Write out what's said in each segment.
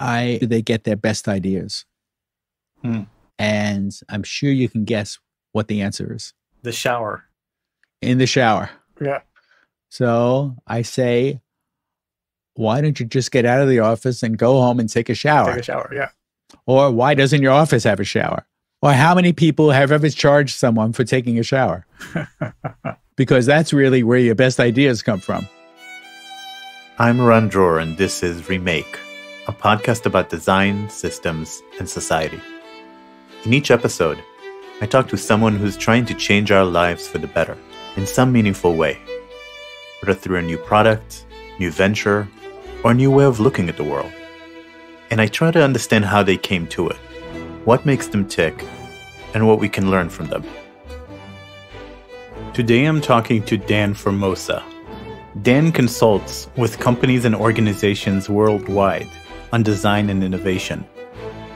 I they get their best ideas? Hmm. And I'm sure you can guess what the answer is. The shower. In the shower. Yeah. So I say, why don't you just get out of the office and go home and take a shower? Take a shower. Yeah. Or why doesn't your office have a shower? Or how many people have ever charged someone for taking a shower? because that's really where your best ideas come from. I'm Ran Dror, and this is Remake, a podcast about design, systems, and society. In each episode, I talk to someone who's trying to change our lives for the better in some meaningful way, whether through a new product, new venture, or a new way of looking at the world. And I try to understand how they came to it, what makes them tick, and what we can learn from them. Today I'm talking to Dan Formosa. Dan consults with companies and organizations worldwide on design and innovation.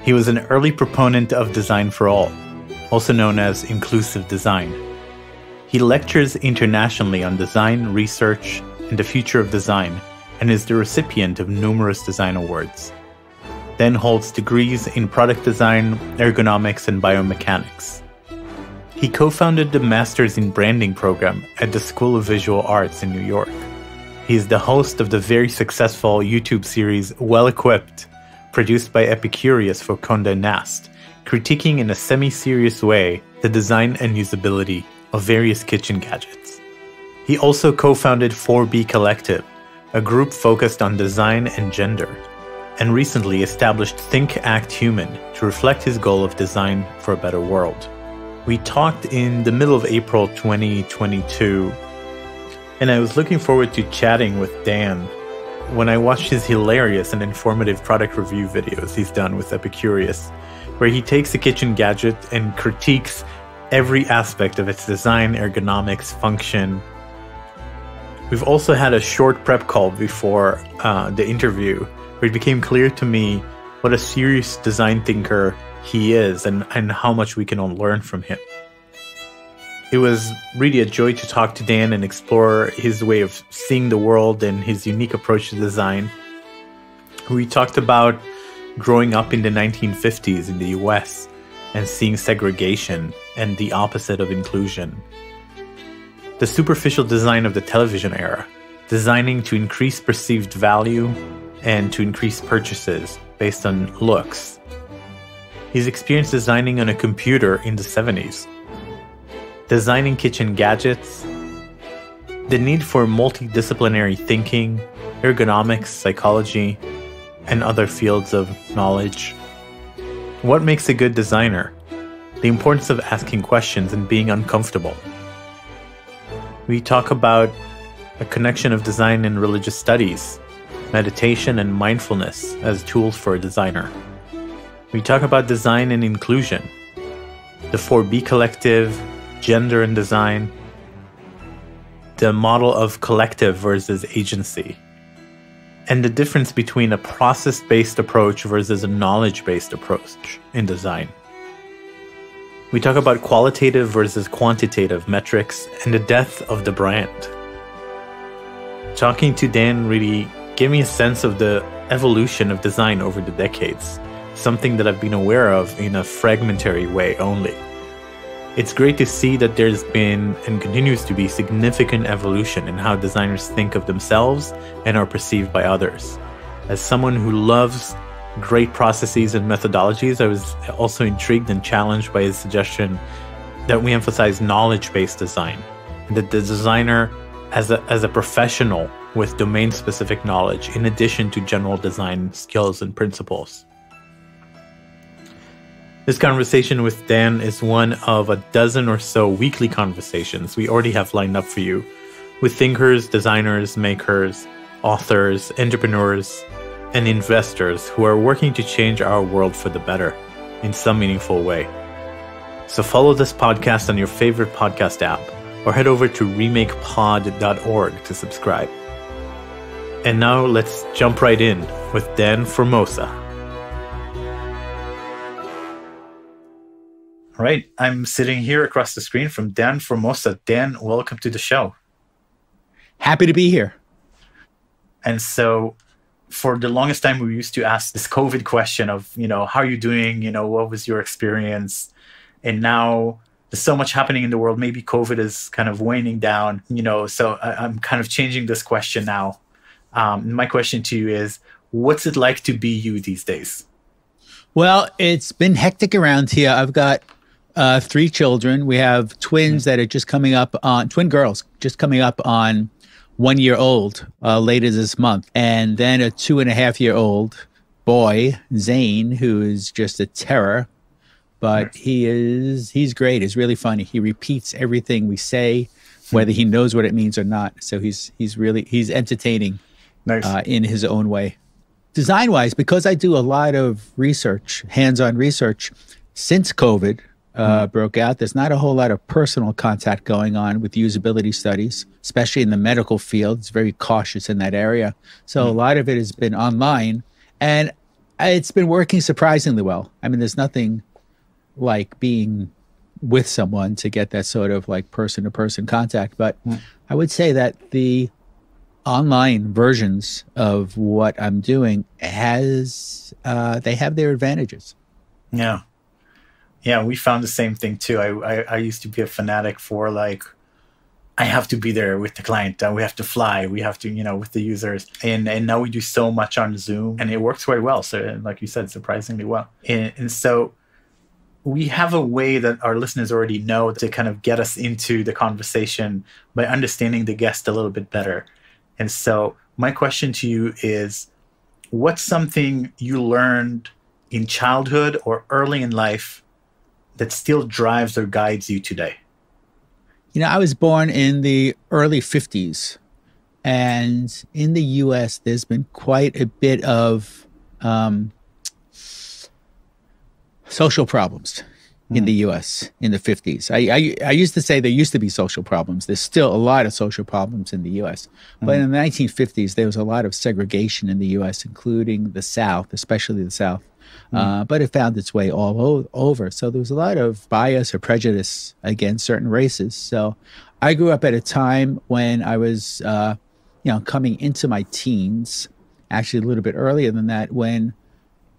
He was an early proponent of Design for All, also known as inclusive design. He lectures internationally on design, research, and the future of design, and is the recipient of numerous design awards. Dan holds degrees in product design, ergonomics, and biomechanics. He co founded the Masters in Branding program at the School of Visual Arts in New York. He is the host of the very successful YouTube series Well Equipped, produced by Epicurious for Condé Nast, critiquing in a semi serious way the design and usability of various kitchen gadgets. He also co founded 4B Collective, a group focused on design and gender, and recently established ThinkActHuman to reflect his goal of design for a better world. We talked in the middle of April 2022, and I was looking forward to chatting with Dan when I watched his hilarious and informative product review videos he's done with Epicurious, where he takes a kitchen gadget and critiques every aspect of its design, ergonomics, function. We've also had a short prep call before uh, the interview where it became clear to me what a serious design thinker he is and, and how much we can all learn from him. It was really a joy to talk to Dan and explore his way of seeing the world and his unique approach to design. We talked about growing up in the 1950s in the US and seeing segregation and the opposite of inclusion. The superficial design of the television era, designing to increase perceived value and to increase purchases based on looks. His experience designing on a computer in the 70s, designing kitchen gadgets, the need for multidisciplinary thinking, ergonomics, psychology, and other fields of knowledge. What makes a good designer? The importance of asking questions and being uncomfortable. We talk about a connection of design and religious studies, meditation and mindfulness as tools for a designer. We talk about design and inclusion, the 4B collective, gender and design, the model of collective versus agency, and the difference between a process based approach versus a knowledge based approach in design. We talk about qualitative versus quantitative metrics and the death of the brand. Talking to Dan really gave me a sense of the evolution of design over the decades, something that I've been aware of in a fragmentary way only. It's great to see that there's been and continues to be significant evolution in how designers think of themselves and are perceived by others. As someone who loves great processes and methodologies, I was also intrigued and challenged by his suggestion that we emphasize knowledge based design, and that the designer, as a, as a professional with domain specific knowledge, in addition to general design skills and principles. This conversation with Dan is one of a dozen or so weekly conversations we already have lined up for you with thinkers, designers, makers, authors, entrepreneurs, and investors who are working to change our world for the better in some meaningful way. So follow this podcast on your favorite podcast app or head over to remakepod.org to subscribe. And now let's jump right in with Dan Formosa. Right, I'm sitting here across the screen from Dan Formosa. Dan, welcome to the show. Happy to be here. And so for the longest time we used to ask this covid question of you know how are you doing you know what was your experience and now there's so much happening in the world maybe covid is kind of waning down you know so I, am kind of changing this question now um, my question to you is what's it like to be you these days well it's been hectic around here i've got uh, three children we have twins mm-hmm. that are just coming up on twin girls just coming up on one year old uh, later this month, and then a two and a half year old boy, Zane, who is just a terror. But he is he's great. He's really funny. He repeats everything we say, whether he knows what it means or not. So he's he's really he's entertaining nice. uh, in his own way. Design wise, because I do a lot of research, hands on research since COVID, uh, mm. broke out, there's not a whole lot of personal contact going on with usability studies, especially in the medical field. It's very cautious in that area. So mm. a lot of it has been online, and it's been working surprisingly well. I mean, there's nothing like being with someone to get that sort of like person to person contact. But mm. I would say that the online versions of what I'm doing has uh, they have their advantages. Yeah. Yeah, we found the same thing too. I, I, I used to be a fanatic for like, I have to be there with the client. Uh, we have to fly. We have to, you know, with the users. And and now we do so much on Zoom, and it works very well. So, like you said, surprisingly well. And, and so, we have a way that our listeners already know to kind of get us into the conversation by understanding the guest a little bit better. And so, my question to you is, what's something you learned in childhood or early in life that still drives or guides you today? You know, I was born in the early 50s. And in the US, there's been quite a bit of um, social problems in the US in the 50s. I, I, I, used to say there used to be social problems. There's still a lot of social problems in the US. But mm. in the 1950s, there was a lot of segregation in the US, including the South, especially the South. Mm. Uh, but it found its way all o- over. So there was a lot of bias or prejudice against certain races. So I grew up at a time when I was, uh, you know, coming into my teens, actually a little bit earlier than that, when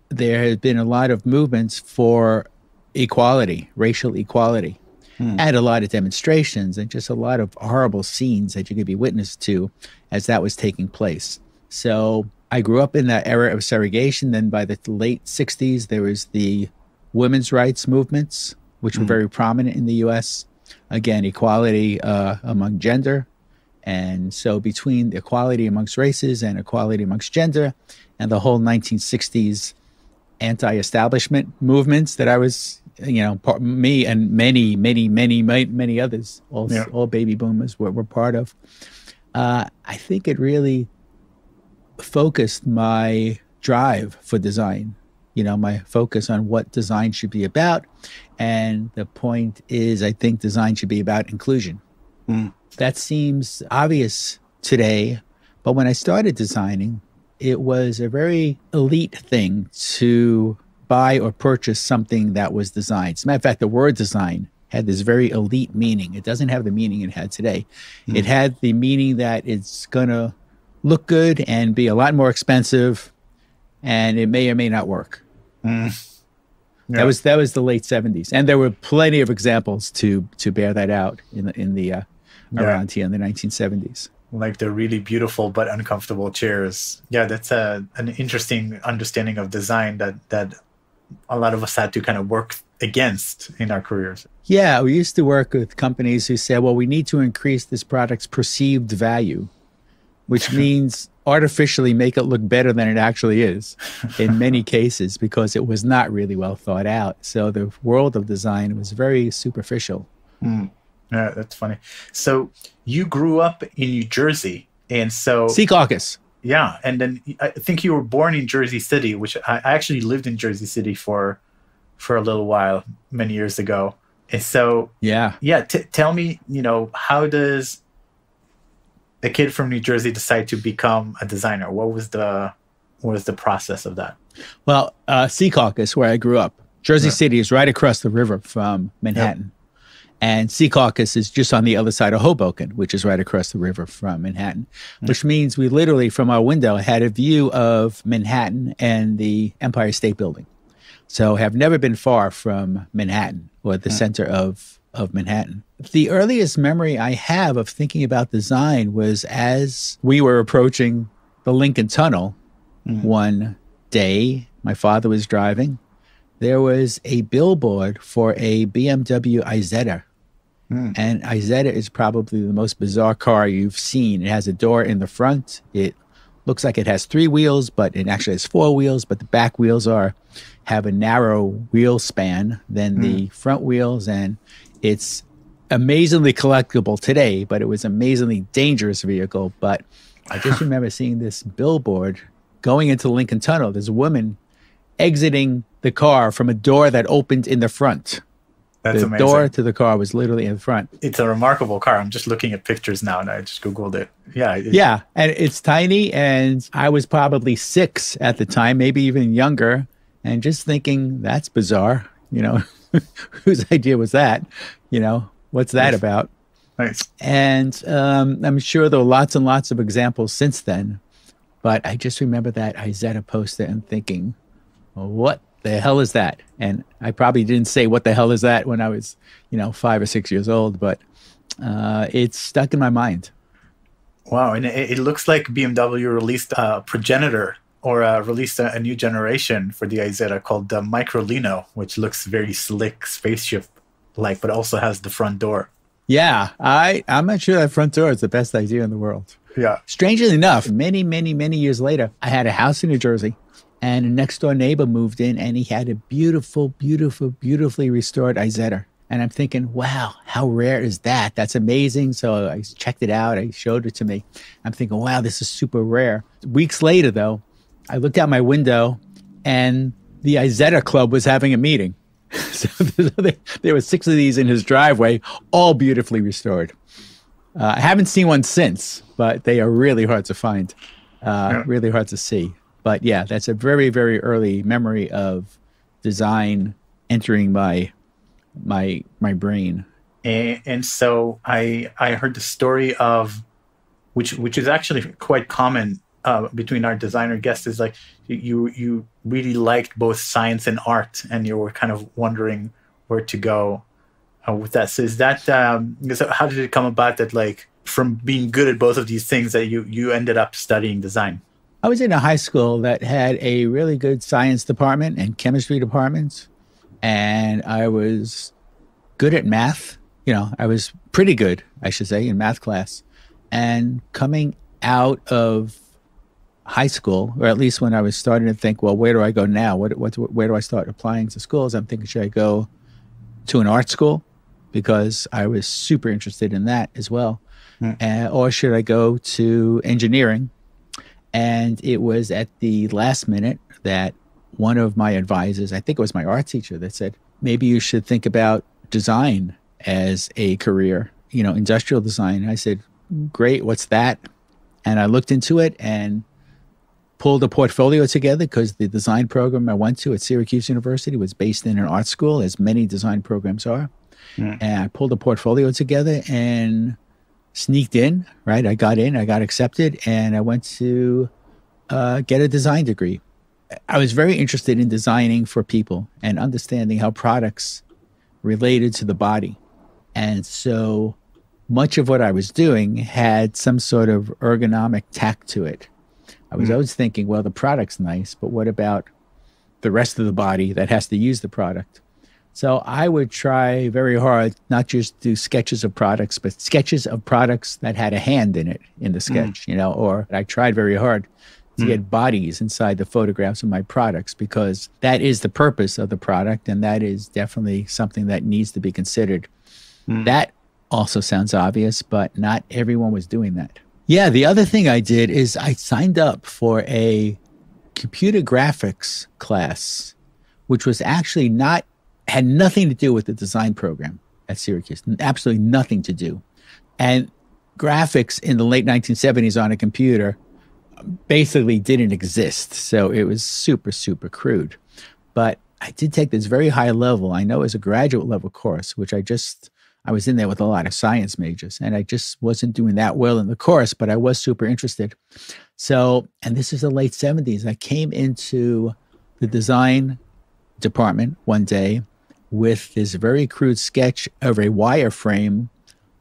there had been a lot of movements for equality, racial equality. Mm. And a lot of demonstrations and just a lot of horrible scenes that you could be witness to as that was taking place. So I grew up in that era of segregation. Then by the late 60s, there was the women's rights movements, which were mm. very prominent in the US. Again, equality uh, among gender. And so between equality amongst races and equality amongst gender and the whole 1960s anti-establishment movements that I was, you know, part, me and many, many, many, many, many others, all, yeah. all baby boomers were, were part of. Uh, I think it really focused my drive for design, you know, my focus on what design should be about. And the point is, I think design should be about inclusion. Mm. That seems obvious today, but when I started designing, it was a very elite thing to buy or purchase something that was designed. As a matter of fact, the word design had this very elite meaning. It doesn't have the meaning it had today. Mm. It had the meaning that it's going to look good and be a lot more expensive, and it may or may not work. Mm. Yeah. That was that was the late seventies, and there were plenty of examples to to bear that out in the in the uh, around here in the nineteen seventies. Like the really beautiful but uncomfortable chairs. Yeah, that's a an interesting understanding of design that that a lot of us had to kind of work against in our careers. Yeah, we used to work with companies who said, well, we need to increase this product's perceived value which means artificially make it look better than it actually is in many cases because it was not really well thought out. So the world of design was very superficial. Mm. Yeah, that's funny. So you grew up in New Jersey, and so Secaucus. Yeah, and then I think you were born in Jersey City, which I actually lived in Jersey City for for a little while many years ago. And so yeah, yeah. T- tell me, you know, how does a kid from New Jersey decide to become a designer? What was the what was the process of that? Well, uh, Secaucus, where I grew up, Jersey. City is right across the river from Manhattan. And Secaucus is just on the other side of Hoboken, which is right across the river from Manhattan, mm. which means we literally, from our window, had a view of Manhattan and the Empire State Building. So have never been far from Manhattan or the mm. center of, of Manhattan. The earliest memory I have of thinking about design was as we were approaching the Lincoln Tunnel mm. one day. My father was driving. There was a billboard for a BMW Isetta Mm. And Isetta is probably the most bizarre car you've seen. It has a door in the front. It looks like it has three wheels, but it actually has four wheels. But the back wheels are have a narrow wheel span than mm. the front wheels, and it's amazingly collectible today. But it was amazingly dangerous vehicle. But I just remember seeing this billboard going into the Lincoln Tunnel. There's a woman exiting the car from a door that opened in the front. That's the amazing. door to the car was literally in front. It's a remarkable car. I'm just looking at pictures now, and I just googled it. Yeah, it, yeah, and it's tiny, and I was probably six at the time, maybe even younger, and just thinking that's bizarre. You know, whose idea was that? You know, what's that nice. about? Nice. And um, I'm sure there were lots and lots of examples since then, but I just remember that Isetta poster and thinking, well, what the hell is that? And I probably didn't say what the hell is that when I was, you know, five or six years old, but uh, it's stuck in my mind. Wow, and it, it, looks like BMW released a progenitor or uh, released a, a, new generation for the Isetta called the Microlino, which looks very slick spaceship like, but also has the front door. Yeah, I I'm not sure that front door is the best idea in the world. Yeah. Strangely enough, many many many years later, I had a house in New Jersey and a next door neighbor moved in and he had a beautiful, beautiful, beautifully restored Isetta. And I'm thinking, wow, how rare is that? That's amazing. So I checked it out. I showed it to me. I'm thinking, wow, this is super rare. Weeks later, though, I looked out my window and the Isetta Club was having a meeting. so there were six of these in his driveway, all beautifully restored. Uh, I haven't seen one since, but they are really hard to find, uh, yeah. really hard to see. But yeah, that's a very very early memory of design entering my my my brain. And, and so I I heard the story of which which is actually quite common uh, between our designer guests is like you you really liked both science and art and you were kind of wondering where to go uh, with that. So is that um, so how did it come about that like from being good at both of these things that you you ended up studying design? I was in a high school that had a really good science department and chemistry departments. And I was good at math. You know, I was pretty good, I should say, in math class. And coming out of high school, or at least when I was starting to think, well, where do I go now? What, what, where do I start applying to schools? I'm thinking, should I go to an art school? Because I was super interested in that as well. Mm. Uh, or should I go to engineering? And it was at the last minute that one of my advisors, I think it was my art teacher, that said, maybe you should think about design as a career, you know, industrial design. And I said, great, what's that? And I looked into it and pulled a portfolio together because the design program I went to at Syracuse University was based in an art school, as many design programs are. Mm. And I pulled a portfolio together and sneaked in, right? I got in, I got accepted, and I went to uh, get a design degree. I was very interested in designing for people and understanding how products related to the body. And so much of what I was doing had some sort of ergonomic tact to it. I was mm. always thinking, well, the product's nice, but what about the rest of the body that has to use the product? So I would try very hard, not just do sketches of products, but sketches of products that had a hand in it in the mm. sketch, mm. you know, or I tried very hard to mm. get bodies inside the photographs of my products because that is the purpose of the product. And that is definitely something that needs to be considered. Mm. That also sounds obvious, but not everyone was doing that. Yeah. The other thing I did is I signed up for a computer graphics class, which was actually not had nothing to do with the design program at Syracuse, absolutely nothing to do. And graphics in the late 1970s on a computer basically didn't exist. So it was super, super crude. But I did take this very high level, I know as a graduate level course, which I just I was in there with a lot of science majors and I just wasn't doing that well in the course, but I was super interested. So, and this is the late 70s. I came into the design department one day with this very crude sketch of a wireframe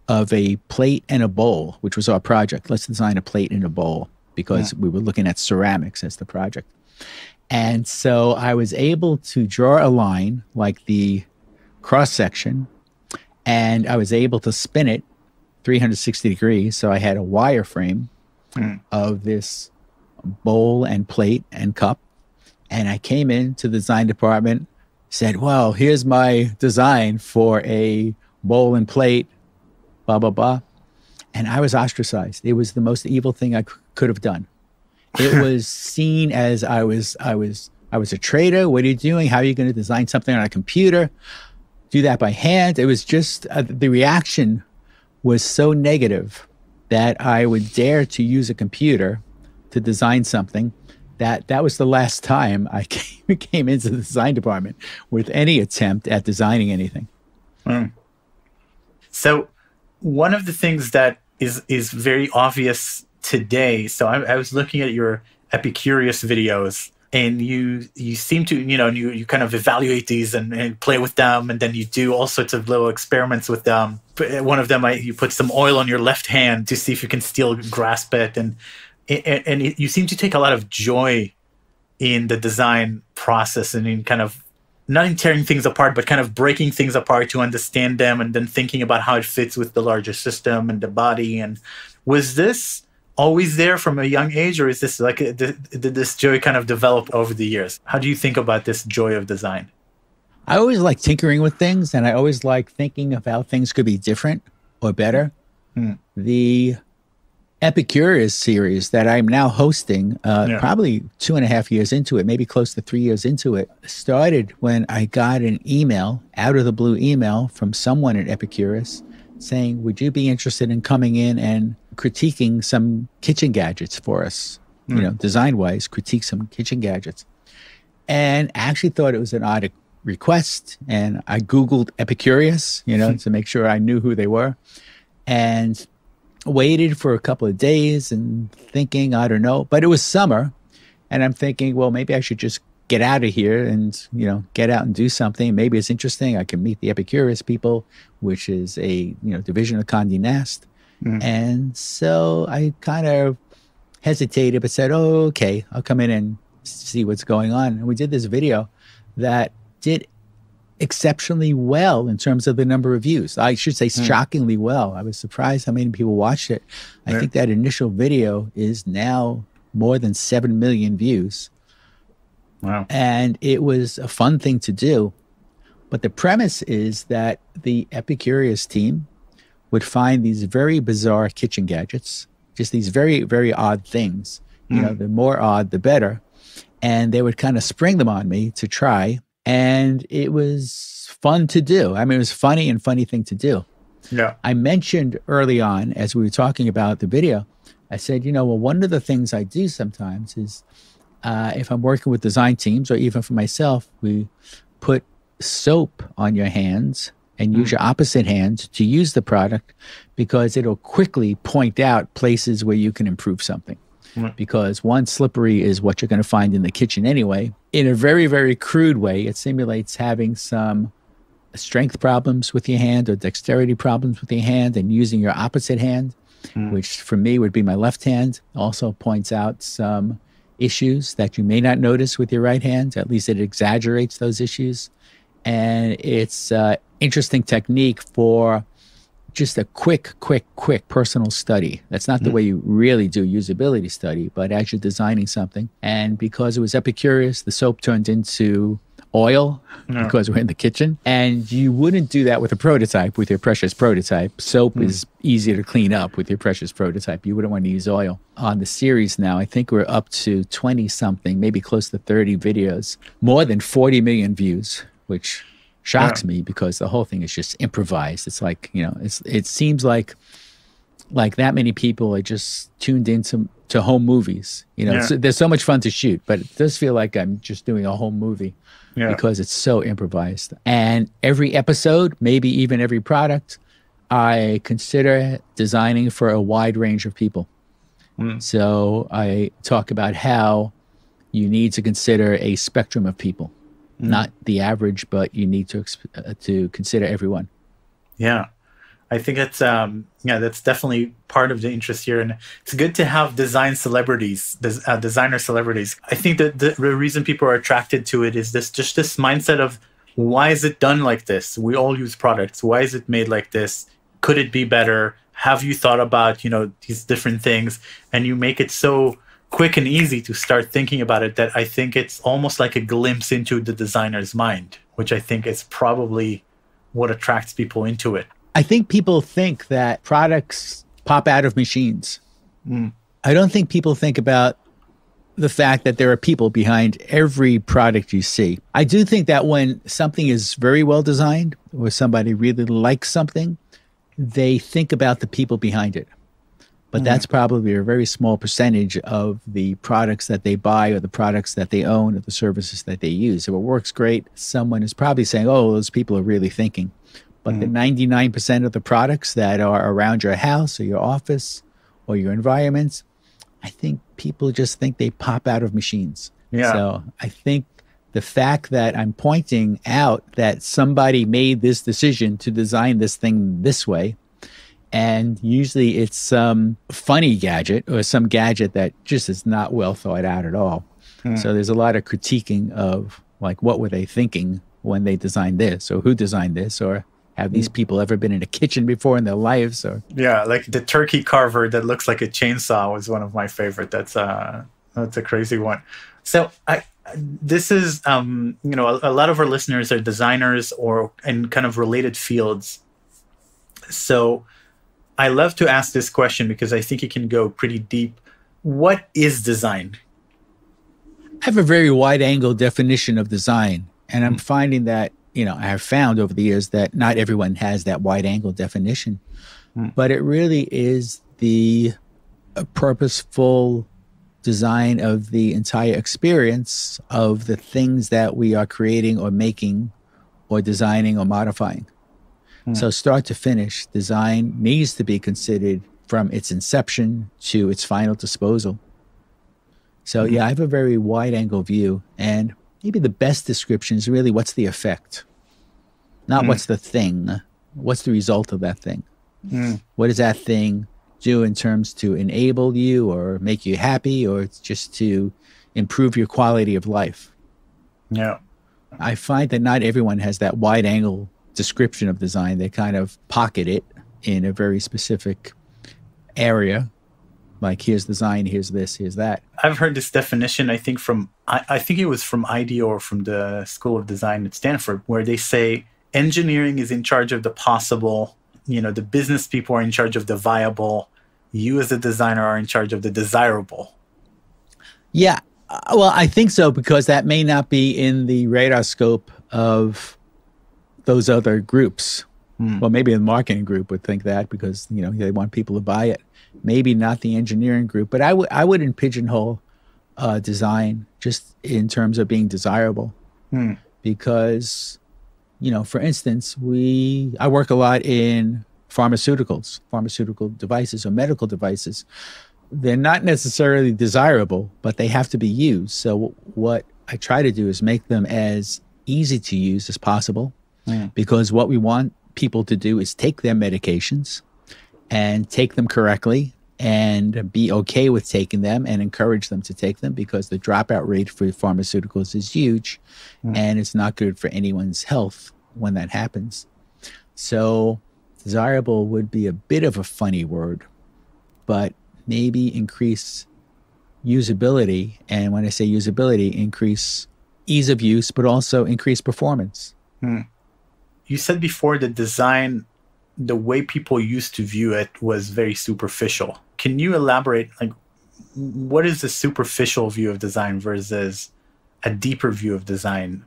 of a plate and a bowl, which was our project. Let's design a plate and a bowl because yeah. we were looking at ceramics as the project. And so I was able to draw a line like the cross section, and I was able to spin it 360 degrees. So I had a wireframe mm. of this bowl and plate and cup. And I came into the design department, said, Well, here's my design for a bowl and plate, blah, blah, blah. And I was ostracized. It was the most evil thing I c- could have done. It was seen as I was, I was, I was a traitor. What are you doing? How are you going to design something on a computer? Do that by hand. It was just uh, the reaction was so negative that I would dare to use a computer to design something. That that was the last time I came, came into the design department with any attempt at designing anything. Mm. So, one of the things that is is very obvious today. So I, I was looking at your Epicurious videos, and you you seem to you know you you kind of evaluate these and, and play with them and then you do all sorts of little experiments with them. Uh, one of them I, you put some oil on your left hand to see if you can still grasp it and and, and it, you seem to take a lot of joy in the design process and in kind of not in tearing things apart but kind of breaking things apart to understand them and then thinking about how it fits with the larger system and the body. And was this always there from a young age or is this like did, did this joy kind of develop over the years how do you think about this joy of design i always like tinkering with things and i always like thinking of how things could be different or better hmm. the Epicurious series that i'm now hosting uh, yeah. probably two and a half years into it maybe close to three years into it started when i got an email out of the blue email from someone at Epicurious saying would you be interested in coming in and critiquing some kitchen gadgets for us, mm. you hmm. know, design wise, critique some kitchen gadgets. And I actually thought it was an odd request. And I Googled Epicurious, you know, to make sure I knew who they were. And waited for a couple of days and thinking, I don't know. But it was summer. And I'm thinking, well, maybe I should just get out of here and, you know, get out and do something. Maybe it's interesting. I can meet the Epicurious people, which is a, you know, division of Condé Nast. Mm. And so I kind of hesitated, but said, oh, okay, I'll come in and see what's going on. And we did this video that did exceptionally well in terms of the number of views. I should say mm. shockingly well. I was surprised how many people watched it. I think that initial video is now more than 7 million views. Wow. And it was a fun thing to do. But the premise is that the Epicurious team would find these very bizarre kitchen gadgets, just these very, very odd things. You mm. know, the more odd, the better. And they would kind of spring them on me to try. And it was fun to do. I mean, it was funny and funny thing to do. Yeah. I mentioned early on, as we were talking about the video, I said, you know, well, one of the things I do sometimes is uh, if I'm working with design teams or even for myself, we put soap on your hands and use mm. your opposite hand to use the product because it'll quickly point out places where you can improve something. Right. Because one slippery is what you're going to find in the kitchen anyway. In a very, very crude way, it simulates having some strength problems with your hand or dexterity problems with your hand and using your opposite hand, mm. which for me would be my left hand. Also points out some issues that you may not notice with your right hand. At least it exaggerates those issues. And it's uh, interesting technique for just a quick, quick, quick personal study. That's not the mm way you really do usability study, but as you're designing something. And because it was Epicurious, the soap turned into oil no. because we're in the kitchen. And you wouldn't do that with a prototype, with your precious prototype. Soap mm. is easier to clean up with your precious prototype. You wouldn't want to use oil. On the series now, I think we're up to 20 something, maybe close to 30 videos, more than 40 million views, which shocks yeah. me because the whole thing is just improvised. It's like you know, it's it seems like like that many people are just tuned into to home movies. You know, yeah. there's so much fun to shoot, but it does feel like I'm just doing a home movie yeah. because it's so improvised. And every episode, maybe even every product, I consider designing for a wide range of people. Mm. So I talk about how you need to consider a spectrum of people, not the average, but you need to uh, to consider everyone. Yeah. I think that's um yeah that's definitely part of the interest here, and it's good to have design celebrities, des- uh, designer celebrities. I think that the, the reason people are attracted to it is this just this mindset of why is it done like this? We all use products. Why is it made like this? Could it be better? Have you thought about you know these different things? And you make it so quick and easy to start thinking about it that I think it's almost like a glimpse into the designer's mind, which I think is probably what attracts people into it. I think people think that products pop out of machines. Mm. I don't think people think about the fact that there are people behind every product you see. I do think that when something is very well designed or somebody really likes something, they think about the people behind it. But mm-hmm. that's probably a very small percentage of the products that they buy or the products that they own or the services that they use. If it works great, someone is probably saying, oh, those people are really thinking. But the mm-hmm. 99% of the products that are around your house or your office or your environments, I think people just think they pop out of machines. Yeah. So I think the fact that I'm pointing out that somebody made this decision to design this thing this way, and usually it's some funny gadget or some gadget that just is not well thought out at all. So there's a lot of critiquing of like what were they thinking when they designed this or who designed this or have these people ever been in a kitchen before in their lives or Yeah, like the turkey carver that looks like a chainsaw was one of my favorite. That's uh that's a crazy one. So I this is um you know a, a lot of our listeners are designers or in kind of related fields. So I love to ask this question because I think it can go pretty deep. What is design? I have a very wide angle definition of design. And I'm hmm. finding that, you know, I have found over the years that not everyone has that wide angle definition, hmm. but it really is the purposeful design of the entire experience of the things that we are creating or making or designing or modifying. Hmm. So, start to finish, design needs to be considered from its inception to its final disposal. So, hmm. yeah, I have a very wide angle view. And maybe the best description is really what's the effect, not hmm. what's the thing, what's the result of that thing. What does that thing do in terms to enable you or make you happy or it's just to improve your quality of life? Yeah. I find that not everyone has that wide angle description of design. They kind of pocket it in a very specific area. Like here's design, here's this, here's that. I've heard this definition, I think from I, I think it was from IDEO or from the School of Design at Stanford, where they say engineering is in charge of the possible, you know, the business people are in charge of the viable, you as a designer are in charge of the desirable. Yeah. Uh, Well, I think so because that may not be in the radar scope of those other groups. Well, maybe the marketing group would think that because you know they want people to buy it. Maybe not the engineering group, but I would I wouldn't pigeonhole uh, design just in terms of being desirable, because you know, for instance, we I work a lot in pharmaceuticals, pharmaceutical devices or medical devices. They're not necessarily desirable, but they have to be used. So what I try to do is make them as easy to use as possible Mm. because what we want people to do is take their medications and take them correctly and be okay with taking them and encourage them to take them because the dropout rate for pharmaceuticals is huge mm. and it's not good for anyone's health when that happens. So, desirable would be a bit of a funny word, but maybe increase usability. And when I say usability, increase ease of use, but also increase performance. Hmm. You said before the design, the way people used to view it was very superficial. Can you elaborate? Like, what is the superficial view of design versus a deeper view of design?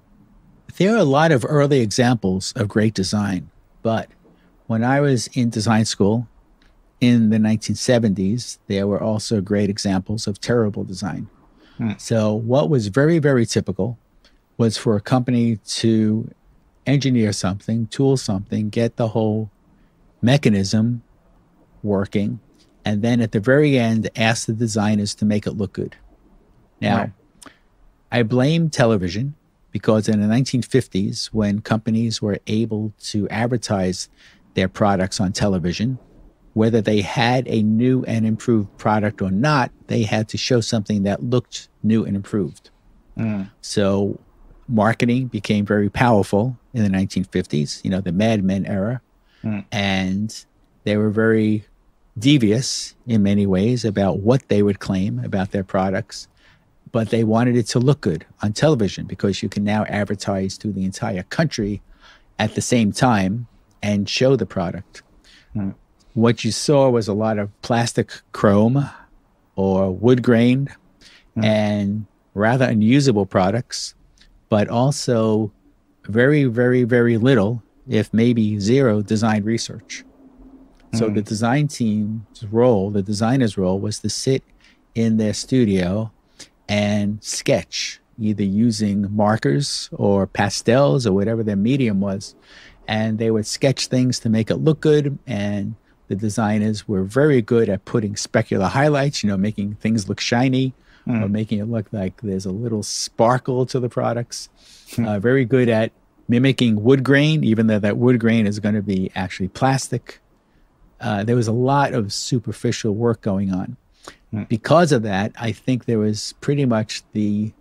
There are a lot of early examples of great design, but when I was in design school in the 1970s, there were also great examples of terrible design. Hmm. So, what was very, very typical was for a company to engineer something, tool something, get the whole mechanism working, and then at the very end, ask the designers to make it look good. Now, right. I blame television because in the 1950s, when companies were able to advertise their products on television, whether they had a new and improved product or not, they had to show something that looked new and improved. Mm. So marketing became very powerful in the 1950s, you know, the Mad Men era. Mm. And they were very devious in many ways about what they would claim about their products. But they wanted it to look good on television because you can now advertise to the entire country at the same time and show the product. Mm. What you saw was a lot of plastic chrome or wood grain mm. and rather unusable products, but also very, very, very little, if maybe zero, design research. Mm. So the design team's role, the designer's role, was to sit in their studio and sketch, either using markers or pastels or whatever their medium was. And they would sketch things to make it look good and the designers were very good at putting specular highlights, you know, making things look shiny mm. or making it look like there's a little sparkle to the products. Hmm. uh, very good at mimicking wood grain, even though that wood grain is going to be actually plastic. Uh, there was a lot of superficial work going on. Mm. Because of that, I think there was pretty much the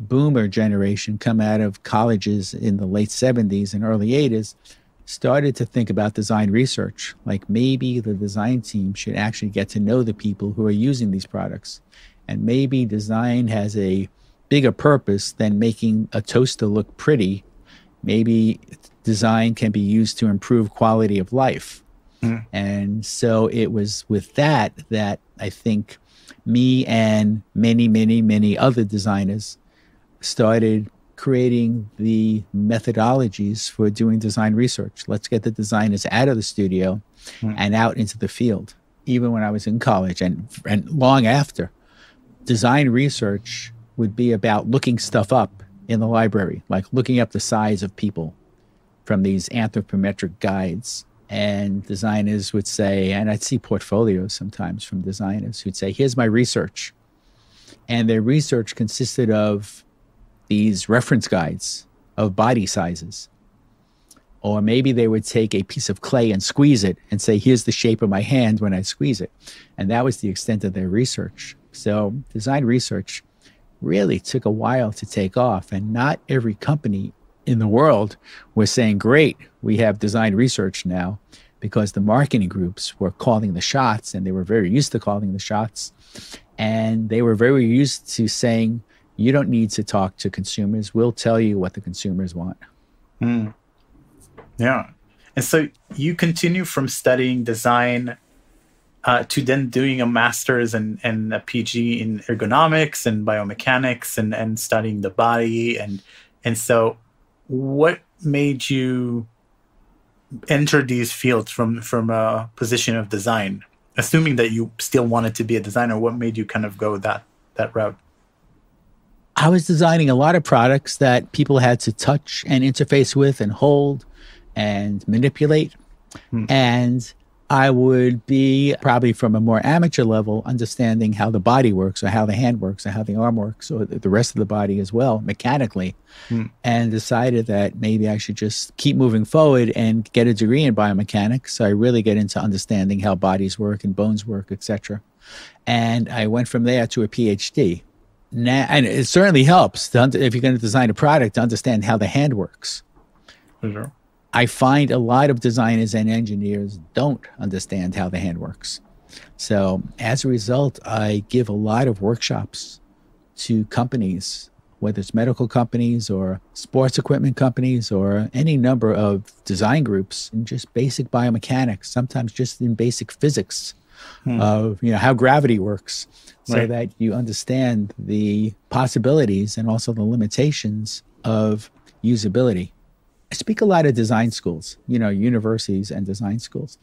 boomer generation come out of colleges in the late 70s and early 80s started to think about design research. Like maybe the design team should actually get to know the people who are using these products. And maybe design has a bigger purpose than making a toaster look pretty. Maybe design can be used to improve quality of life. Mm. And so it was with that that I think me and many, many, many other designers started creating the methodologies for doing design research. Let's get the designers out of the studio mm. and out into the field. Even when I was in college and, and long after, design research would be about looking stuff up in the library, like looking up the size of people from these anthropometric guides. And designers would say, and I'd see portfolios sometimes from designers who'd say, Here's my research. And their research consisted of these reference guides of body sizes. Or maybe they would take a piece of clay and squeeze it and say, here's the shape of my hand when I squeeze it. And that was the extent of their research. So design research really took a while to take off. And not every company in the world was saying, great, we have design research now, because the marketing groups were calling the shots and they were very used to calling the shots. And they were very used to saying, you don't need to talk to consumers. We'll tell you what the consumers want. Mm. Yeah. And so you continue from studying design uh, to then doing a master's and, and a PG in ergonomics and biomechanics and, and studying the body. And, and so what made you enter these fields from, from a position of design? Assuming that you still wanted to be a designer, what made you kind of go that, that route? I was designing a lot of products that people had to touch and interface with and hold and manipulate. Hmm. And I would be probably from a more amateur level, understanding how the body works or how the hand works or how the arm works or the rest of the body as well, mechanically, hmm. and decided that maybe I should just keep moving forward and get a degree in biomechanics. So I really get into understanding how bodies work and bones work, etc. And I went from there to a PhD now, and it certainly helps to, if you're going to design a product to understand how the hand works. Sure. I find a lot of designers and engineers don't understand how the hand works. So as a result, I give a lot of workshops to companies, whether it's medical companies or sports equipment companies or any number of design groups in just basic biomechanics, sometimes just in basic physics hmm. of you know how gravity works so right. that you understand the possibilities and also the limitations of usability. I speak a lot of design schools, you know, universities and design schools.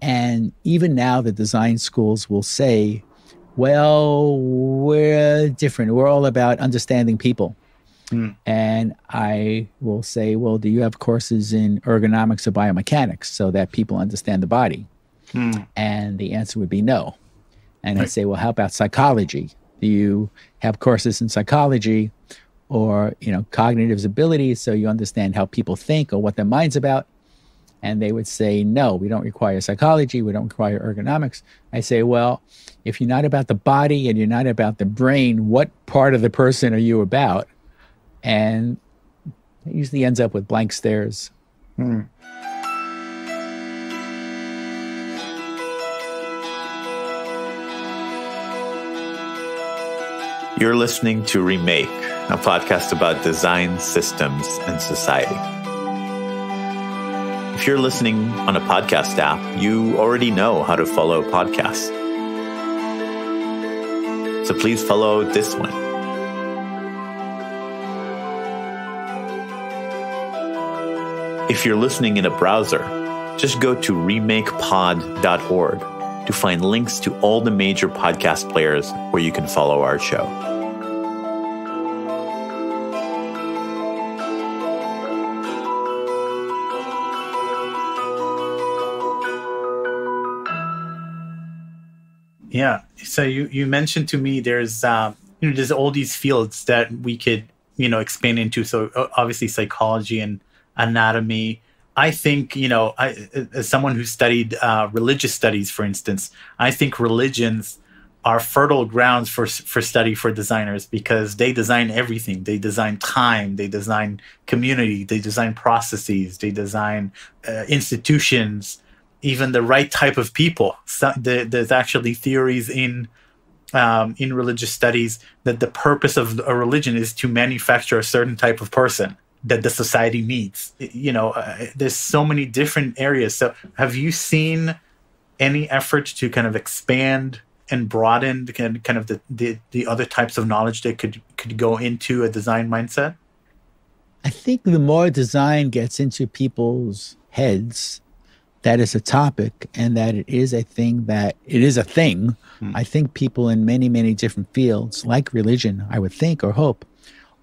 And even now, the design schools will say, well, we're different. We're all about understanding people. Hmm. And I will say, well, do you have courses in ergonomics or biomechanics so that people understand the body? Hmm. And the answer would be no. And I say, well, how about psychology? Do you have courses in psychology or you know cognitive abilities so you understand how people think or what their mind's about? And they would say, no, we don't require psychology, we don't require ergonomics. I say, well, if you're not about the body and you're not about the brain, what part of the person are you about? And it usually ends up with blank stares. Hmm. You're listening to Remake, a podcast about design, systems, and society. If you're listening on a podcast app, you already know how to follow podcasts. So please follow this one. If you're listening in a browser, just go to remakepod.org to find links to all the major podcast players where you can follow our show. Yeah. So you you mentioned to me there's um, you know there's all these fields that we could you know expand into. So uh, obviously psychology and anatomy. I think you know I, as someone who studied uh, religious studies, for instance, I think religions are fertile grounds for for study for designers because they design everything. They design time, they design community, they design processes, they design uh, institutions, even the right type of people. So the, there's actually theories in um, in religious studies that the purpose of a religion is to manufacture a certain type of person that the society needs. You know, uh, there's so many different areas. So, have you seen any effort to kind of expand and broaden the kind kind of the, the, the other types of knowledge that could could go into a design mindset? I think the more design gets into people's heads, that is a topic and that it is a thing that it is a thing. I think people in many, many different fields, like religion, I would think or hope,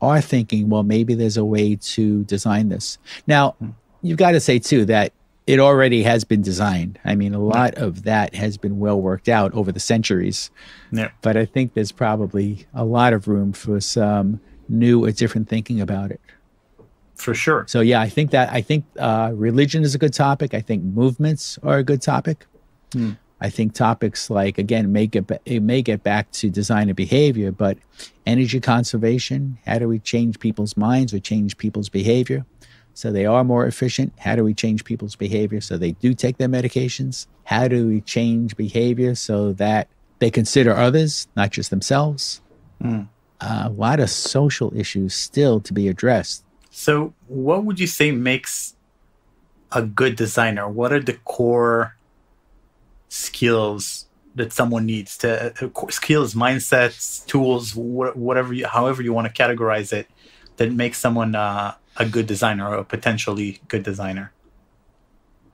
are thinking, well, maybe there's a way to design this. Now, you've got to say too that it already has been designed. I mean, a lot of that has been well worked out over the centuries. Yeah. But I think there's probably a lot of room for some new or different thinking about it. For sure. So yeah, I think that I think uh, religion is a good topic. I think movements are a good topic. I think topics like again may get it may get back to design and behavior, but energy conservation. How do we change people's minds or change people's behavior so they are more efficient? How do we change people's behavior so they do take their medications? How do we change behavior so that they consider others, not just themselves? Uh, a lot of social issues still to be addressed. So, what would you say makes a good designer? What are the core skills that someone needs to uh, skills, mindsets, tools, wh- whatever, you, however you want to categorize it, that makes someone uh, a good designer or a potentially good designer?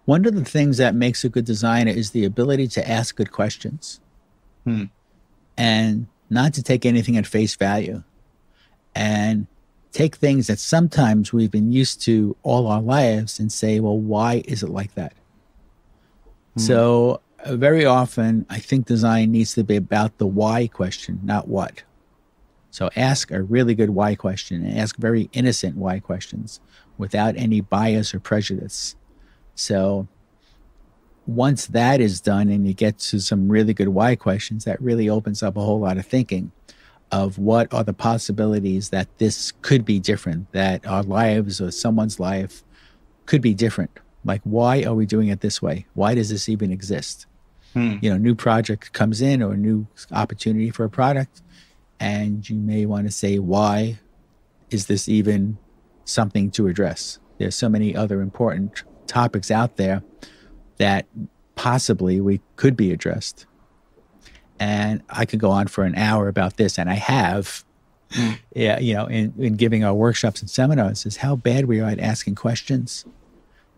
One of the things that makes a good designer is the ability to ask good questions Hmm. and not to take anything at face value and take things that sometimes we've been used to all our lives and say, well, why is it like that? So, uh, Uh, very often, I think design needs to be about the why question, not what. So, ask a really good why question and ask very innocent why questions without any bias or prejudice. So, once that is done and you get to some really good why questions, that really opens up a whole lot of thinking of what are the possibilities that this could be different, that our lives or someone's life could be different. Like, why are we doing it this way? Why does this even exist? Hmm. You know, new project comes in or a new opportunity for a product, and you may want to say, why is this even something to address? There's so many other important topics out there that possibly we could be addressed. And I could go on for an hour about this, and I have. Hmm. Yeah, you know, in, in giving our workshops and seminars, is how bad we are at asking questions.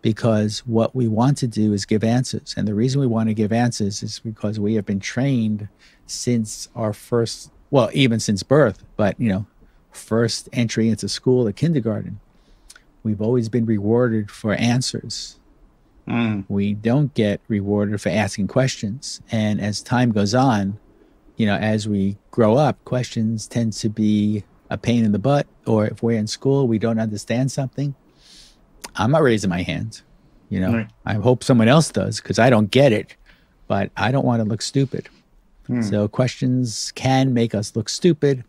Because what we want to do is give answers. And the reason we want to give answers is because we have been trained since our first, well, even since birth, but, you know, first entry into school at kindergarten, we've always been rewarded for answers. Mm. We don't get rewarded for asking questions. And as time goes on, you know, as we grow up, questions tend to be a pain in the butt. Or if we're in school, we don't understand something. I'm not raising my hand. You know, Right. I hope someone else does because I don't get it, but I don't want to look stupid. Hmm. So questions can make us look stupid.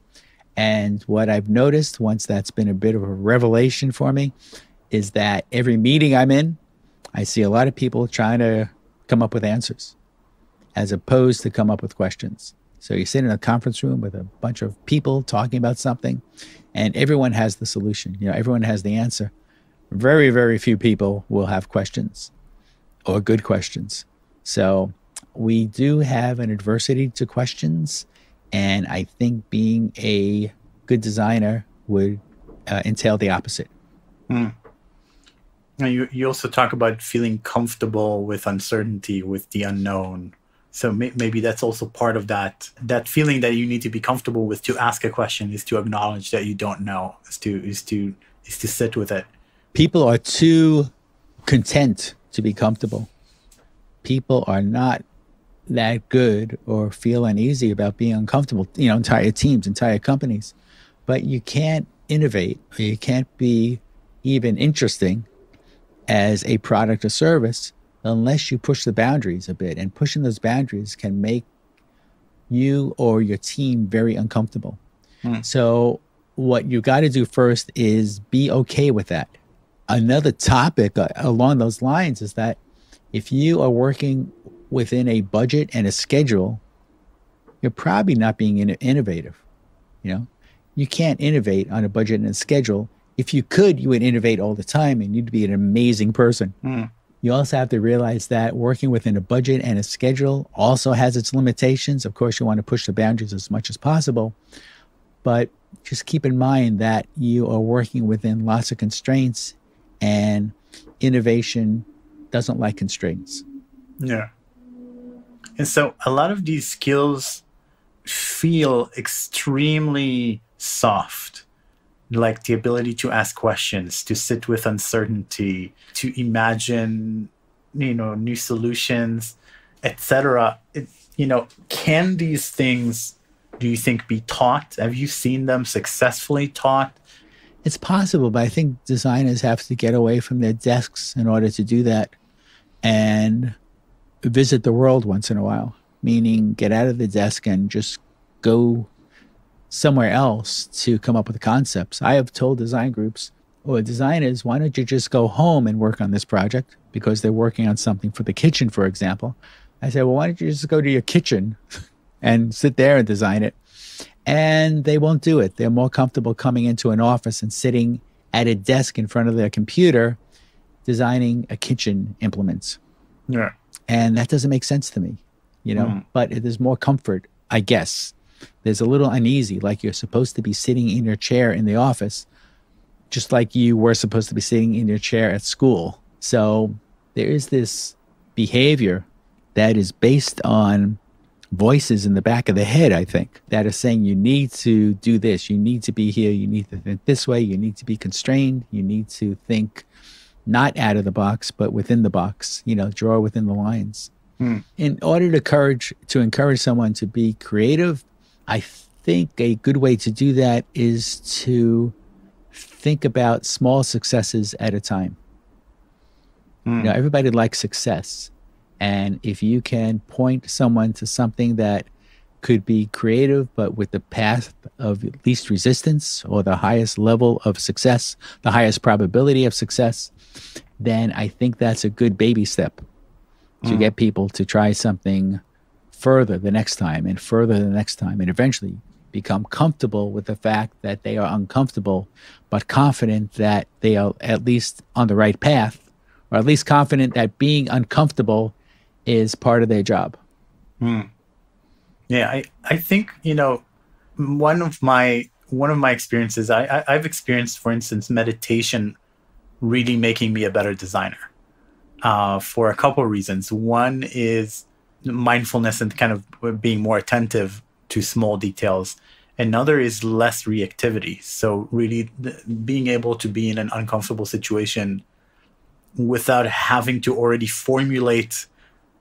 And what I've noticed once that's been a bit of a revelation for me is that every meeting I'm in, I see a lot of people trying to come up with answers as opposed to come up with questions. So you sit in a conference room with a bunch of people talking about something and everyone has the solution. You know, everyone has the answer. Very, very few people will have questions or good questions. So we do have an adversity to questions. And I think being a good designer would uh, entail the opposite. And you, you also talk about feeling comfortable with uncertainty, with the unknown. So may, maybe that's also part of that that feeling that you need to be comfortable with to ask a question is to acknowledge that you don't know, is to is to is to sit with it. People are too content to be comfortable. People are not that good or feel uneasy about being uncomfortable, you know, entire teams, entire companies. But you can't innovate or you can't be even interesting as a product or service unless you push the boundaries a bit. And pushing those boundaries can make you or your team very uncomfortable. Hmm. So, what you got to do first is be okay with that. Another topic uh, along those lines is that if you are working within a budget and a schedule, you're probably not being in- innovative. You know, you can't innovate on a budget and a schedule. If you could, you would innovate all the time and you'd be an amazing person. Hmm. You also have to realize that working within a budget and a schedule also has its limitations. Of course, you want to push the boundaries as much as possible, but just keep in mind that you are working within lots of constraints and innovation doesn't like constraints. Yeah. And so a lot of these skills feel extremely soft, like the ability to ask questions, to sit with uncertainty, to imagine, you know, new solutions, etc. You know, can these things do you think be taught? Have you seen them successfully taught? It's possible, but I think designers have to get away from their desks in order to do that and visit the world once in a while, meaning get out of the desk and just go somewhere else to come up with concepts. I have told design groups or designers, why don't you just go home and work on this project because they're working on something for the kitchen, for example. I said, well, why don't you just go to your kitchen and sit there and design it? And they won't do it. They're more comfortable coming into an office and sitting at a desk in front of their computer designing a kitchen implements. Yeah. And that doesn't make sense to me, you know, Mm. but it is more comfort, I guess. There's a little uneasy, like you're supposed to be sitting in your chair in the office, just like you were supposed to be sitting in your chair at school. So there is this behavior that is based on voices in the back of the head, I think, that are saying you need to do this, you need to be here, you need to think this way, you need to be constrained, you need to think not out of the box, but within the box, you know, draw within the lines. Hmm. In order to encourage to encourage someone to be creative, I think a good way to do that is to think about small successes at a time. Hmm. You know, everybody likes success. And if you can point someone to something that could be creative, but with the path of least resistance or the highest level of success, the highest probability of success, then I think that's a good baby step to mm. get people to try something further the next time and further the next time and eventually become comfortable with the fact that they are uncomfortable, but confident that they are at least on the right path, or at least confident that being uncomfortable is part of their job. Yeah, I, I think you know one of my one of my experiences I, I I've experienced, for instance, meditation really making me a better designer uh, for a couple of reasons. One is mindfulness and kind of being more attentive to small details, Another is less reactivity. So, really being able to be in an uncomfortable situation without having to already formulate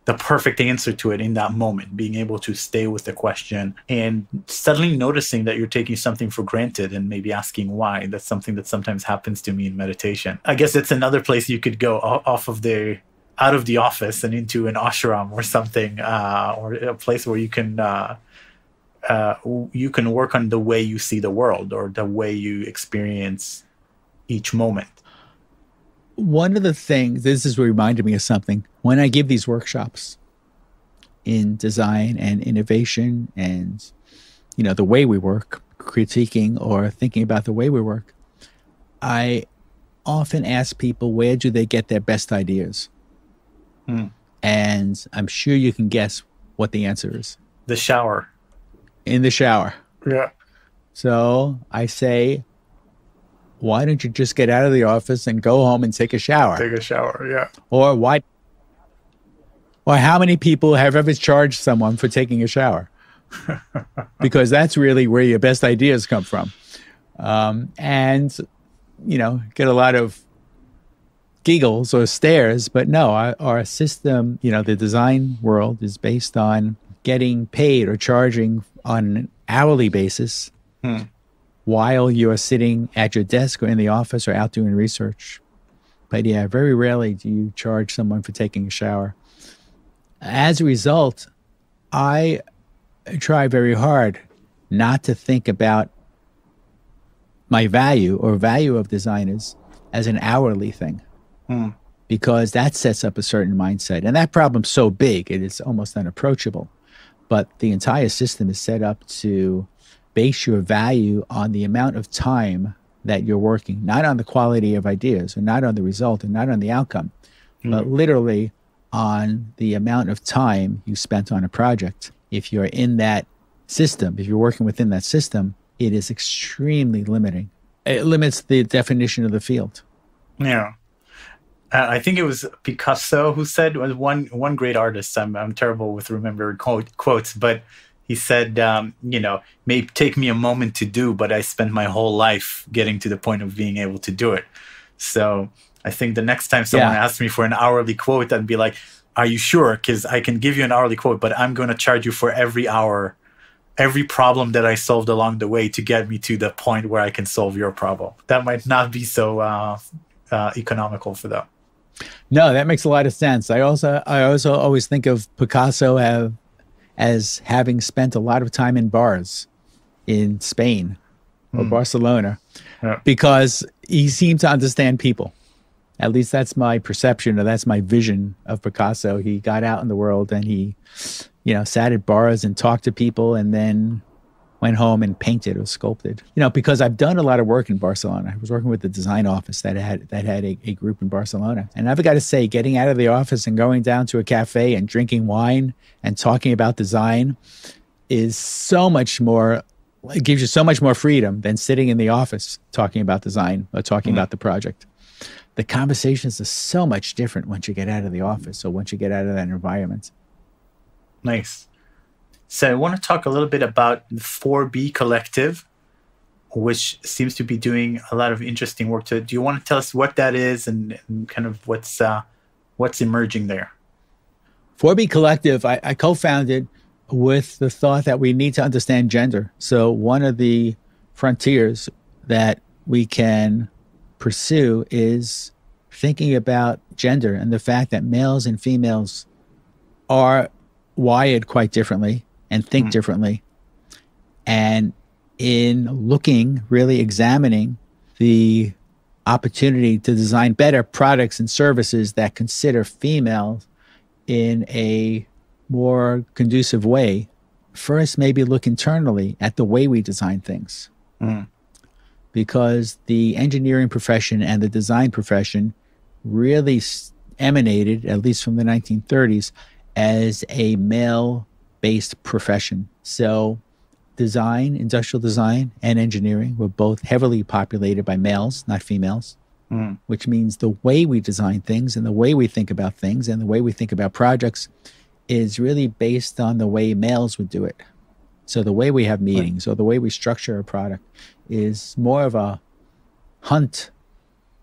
the perfect answer to it in that moment, being able to stay with the question and suddenly noticing that you're taking something for granted and maybe asking why. That's something that sometimes happens to me in meditation. I guess it's another place you could go off of the out of the office and into an ashram or something, uh, or a place where you can uh, uh, you can work on the way you see the world or the way you experience each moment one of the things this is reminded me of something when I give these workshops in design and innovation and you know the way we work, critiquing or thinking about the way we work, I often ask people where do they get their best ideas? Hmm. And I'm sure you can guess what the answer is. The shower. In the shower. Yeah. So I say, why don't you just get out of the office and go home and take a shower? Take a shower, yeah. Or why? Or how many people have ever charged someone for taking a shower? because that's really where your best ideas come from. Um, and, you know, get a lot of giggles or stares, but no, our, our system, you know, the design world is based on getting paid or charging on an hourly basis. Hmm while you are sitting at your desk or in the office or out doing research. But yeah, very rarely do you charge someone for taking a shower. As a result, I try very hard not to think about my value or value of designers as an hourly thing. Hmm. Because that sets up a certain mindset. And that problem's so big, it is almost unapproachable. But the entire system is set up to base your value on the amount of time that you're working, not on the quality of ideas, and not on the result, and not on the outcome, mm-hmm. but literally on the amount of time you spent on a project. If you're in that system, if you're working within that system, it is extremely limiting. It limits the definition of the field. Yeah. Uh, I think it was Picasso who said one one great artist. I'm I'm terrible with remembering quote, quotes, but he said, um, you know, may take me a moment to do, but I spent my whole life getting to the point of being able to do it. So I think the next time someone yeah. asks me for an hourly quote, I'd be like, are you sure? Because I can give you an hourly quote, but I'm going to charge you for every hour, every problem that I solved along the way to get me to the point where I can solve your problem. That might not be so uh, uh, economical for them. No, that makes a lot of sense. I also I also always think of Picasso have as having spent a lot of time in bars in Spain or mm. Barcelona yeah. because he seemed to understand people. At least that's my perception or that's my vision of Picasso. He got out in the world and he, you know, sat at bars and talked to people and then went home and painted or sculpted. You know, because I've done a lot of work in Barcelona. I was working with the design office that had that had a, a group in Barcelona. And I've got to say, getting out of the office and going down to a cafe and drinking wine and talking about design is so much more it gives you so much more freedom than sitting in the office talking about design or talking mm-hmm. about the project. The conversations are so much different once you get out of the office or once you get out of that environment. Nice. So I want to talk a little bit about the 4B Collective, which seems to be doing a lot of interesting work. To do you want to tell us what that is and, and kind of what's uh, what's emerging there? 4B Collective, I, I co-founded with the thought that we need to understand gender. So one of the frontiers that we can pursue is thinking about gender and the fact that males and females are wired quite differently and think mm. differently. And in looking, really examining the opportunity to design better products and services that consider females in a more conducive way, first maybe look internally at the way we design things. Mm. Because the engineering profession and the design profession really emanated, at least from the 1930s, as a male based profession. So, design, industrial design, and engineering were both heavily populated by males, not females, mm. which means the way we design things and the way we think about things and the way we think about projects is really based on the way males would do it. So the way we have meetings or the way we structure a product is more of a hunt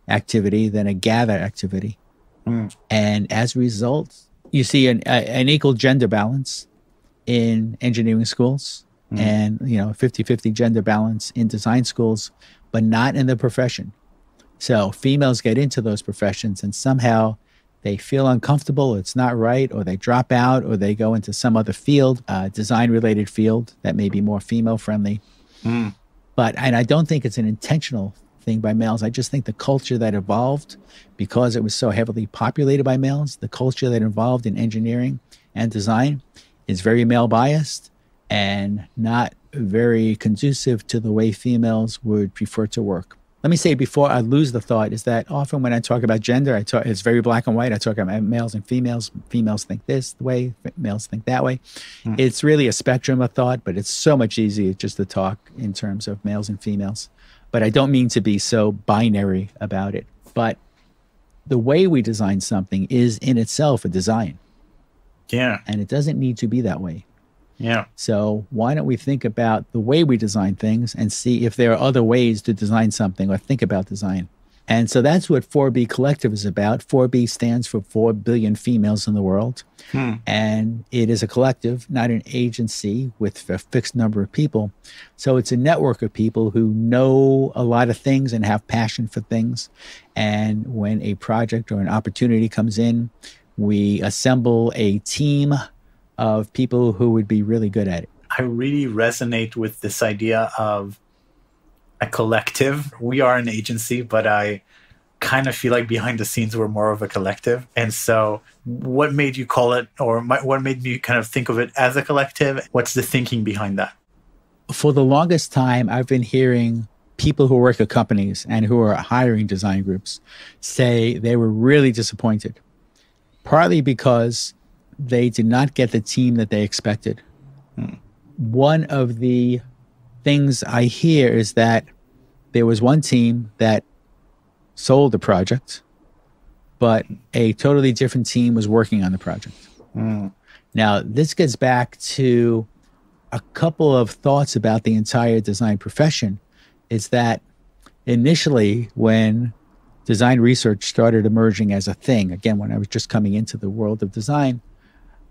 activity than a gather activity. Mm. And as a result, you see an, a, an equal gender balance in engineering schools and you know 50-50 gender balance in design schools but not in the profession. So females get into those professions and somehow they feel uncomfortable it's not right or they drop out or they go into some other field uh, design related field that may be more female friendly Mm. but and i don't think it's an intentional thing by males. I just think the culture that evolved because it was so heavily populated by males the culture that evolved in engineering and design is very male biased and not very conducive to the way females would prefer to work. Let me say before I lose the thought is that often when I talk about gender, I talk it's very black and white. I talk about males and females. Females think this way, males think that way. Hmm. It's really a spectrum of thought, but it's so much easier just to talk in terms of males and females. But I don't mean to be so binary about it. But the way we design something is in itself a design, Yeah. and it doesn't need to be that way. Yeah. So why don't we think about the way we design things and see if there are other ways to design something or think about design? And so that's what 4B Collective is about. 4B stands for 4 billion females in the world. Hmm. And it is a collective, not an agency with a fixed number of people. So it's a network of people who know a lot of things and have passion for things. And when a project or an opportunity comes in, we assemble a team of people who would be really good at it. I really resonate with this idea of a collective. We are an agency, but I kind of feel like behind the scenes we're more of a collective. And so, what made you call it, or my, what made me kind of think of it as a collective? What's the thinking behind that? For the longest time, I've been hearing people who work at companies and who are hiring design groups say they were really disappointed, partly because they did not get the team that they expected. Hmm. One of the things I hear is that there was one team that sold the project, but a totally different team was working on the project. Hmm. Now, this gets back to a couple of thoughts about the entire design profession is that initially when design research started emerging as a thing. Again when i was just coming into the world of design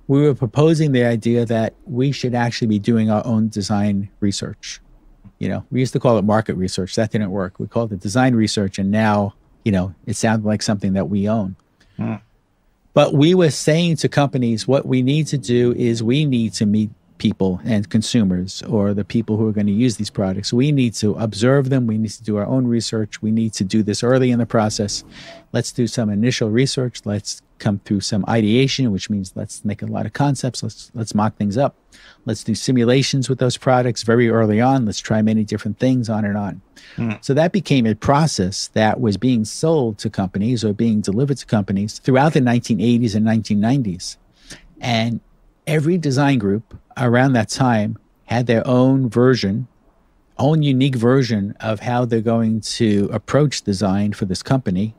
we were proposing the idea that we should actually be doing our own design research. You know we used to call it market research. That didn't work. We called it design research and now you know it sounded like something that we own. Hmm. But we were saying to companies what we need to do is we need to meet people and consumers or the people who are going to use these products. We need to observe them. We need to do our own research. We need to do this early in the process. Let's do some initial research. Let's come through some ideation, which means let's make a lot of concepts. Let's let's mock things up. Let's do simulations with those products very early on. Let's try many different things on and on. Hmm. So that became a process that was being sold to companies or being delivered to companies throughout the 1980s and 1990s. And every design group around that time had their own version, own unique version of how they're going to approach design for this company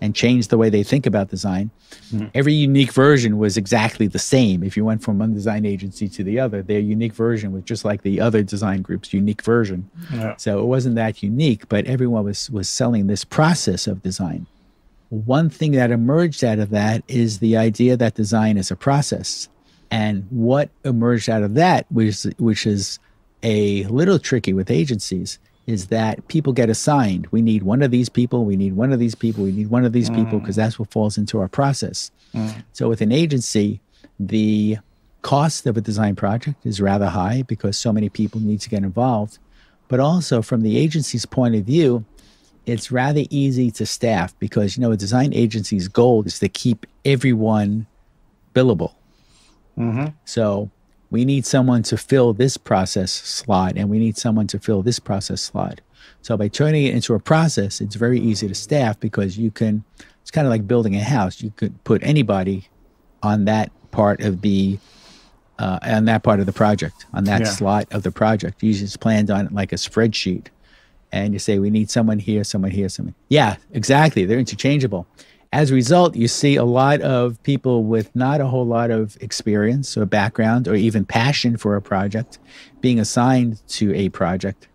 and change the way they think about design. Mm-hmm. Every unique version was exactly the same. If you went from one design agency to the other, their unique version was just like the other design group's unique version. Yeah. So it wasn't that unique, but everyone was was selling this process of design. One thing that emerged out of that is the idea that design is a process. And what emerged out of that, which which is a little tricky with agencies, is that people get assigned. We need one of these people. We need one of these people. We need one of these people mm. because that's what falls into our process. Mm. So with an agency, the cost of a design project is rather high because so many people need to get involved. But also from the agency's point of view, it's rather easy to staff because you know a design agency's goal is to keep everyone billable. So we need someone to fill this process slot and we need someone to fill this process slot. So by turning it into a process, it's very easy to staff because you can, it's kind of like building a house. You could put anybody on that part of the, uh, on that part of the project, on that Yeah. slot of the project. Usually it's planned on it like a spreadsheet. And you say, we need someone here, someone here, someone. Yeah, exactly. They're interchangeable. As a result, you see a lot of people with not a whole lot of experience or background or even passion for a project being assigned to a project.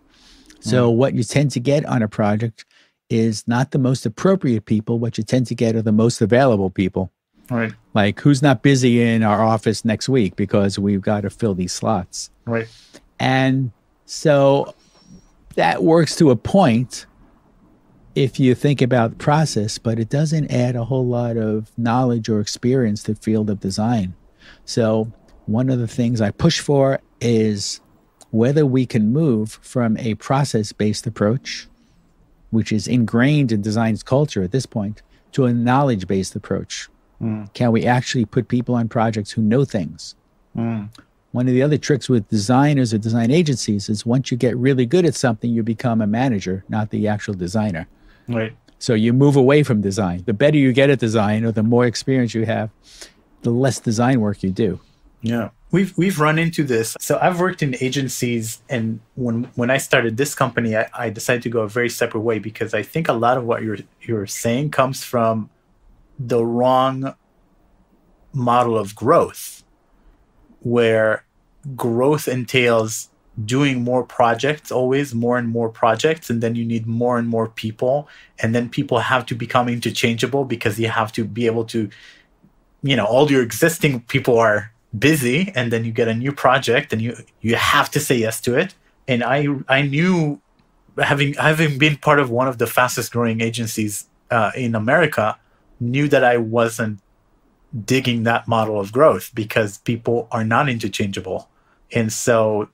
So, mm. what you tend to get on a project is not the most appropriate people. What you tend to get are the most available people. Right. Like, who's not busy in our office next week because we've got to fill these slots. Right. And so that works to a point if you think about the process, but it doesn't add a whole lot of knowledge or experience to the field of design. So one of the things I push for is whether we can move from a process-based approach, which is ingrained in design's culture at this point, to a knowledge-based approach. Mm. Can we actually put people on projects who know things? Mm. One of the other tricks with designers or design agencies is once you get really good at something, you become a manager, not the actual designer. Right. So you move away from design. The better you get at design or the more experience you have, the less design work you do. Yeah. We've we've run into this. So I've worked in agencies and when when I started this company, I, I decided to go a very separate way because I think a lot of what you're you're saying comes from the wrong model of growth where growth entails doing more projects always more and more projects and then you need more and more people and then people have to become interchangeable because you have to be able to you know all your existing people are busy and then you get a new project and you you have to say yes to it. And i i knew having having been part of one of the fastest growing agencies uh, in america knew that i wasn't digging that model of growth because people are not interchangeable and so